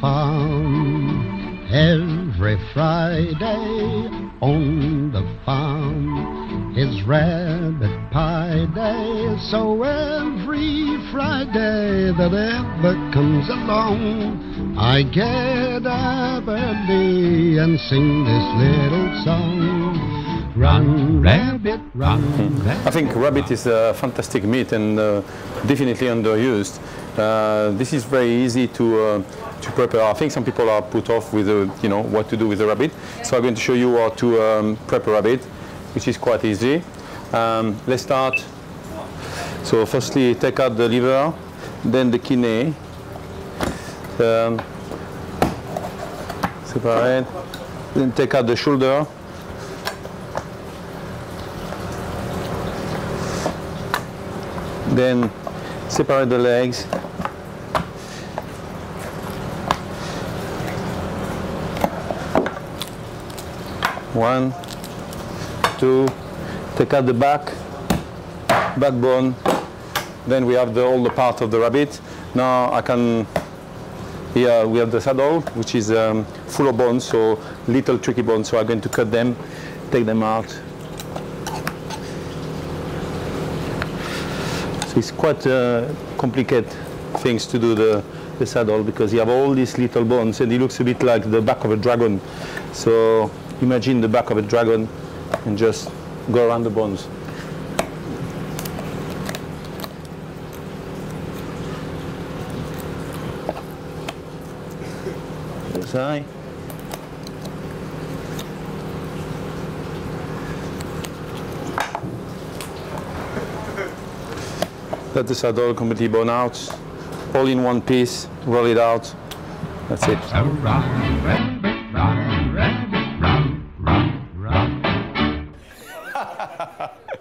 farm every Friday on the farm is rabbit pie day. So every Friday that ever comes along, I get up early and sing this little song. Run, rabbit, run, rabbit. I think rabbit is a fantastic meat and uh, definitely underused. Uh, this is very easy to uh, to prepare. I think some people are put off with uh, you know what to do with the rabbit. So I'm going to show you how to um, a rabbit, which is quite easy. Um, let's start. So firstly, take out the liver, then the kidney. Um, separate. Then take out the shoulder. Then separate the legs. One, two, take out the back, backbone. Then we have the, all the part of the rabbit. Now I can, here we have the saddle, which is um, full of bones, so little tricky bones. So I'm going to cut them, take them out. It's quite uh, complicated things to do the, the saddle because you have all these little bones and it looks a bit like the back of a dragon. So imagine the back of a dragon and just go around the bones. Side. Let the saddle completely bone out, all in one piece, roll it out. That's it.